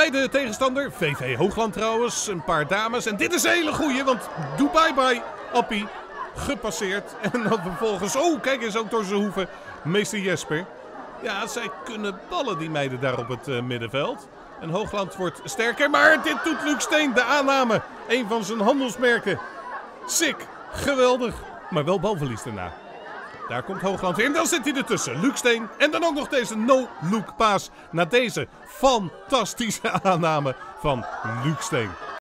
Bij de tegenstander, VV Hoogland trouwens, een paar dames. En dit is een hele goeie, want doe bye bye, Appie. Gepasseerd. En dan vervolgens, oh kijk eens ook door zijn hoeven, meester Jesper. Ja, zij kunnen ballen, die meiden daar op het eh, middenveld. En Hoogland wordt sterker, maar dit doet Luc Steen, de aanname. Een van zijn handelsmerken. Sick, geweldig, maar wel balverlies daarna. Daar komt Hoogland in, dan zit hij ertussen. Luc Steen en dan ook nog deze no-look paas. Na deze fantastische aanname van Luc Steen.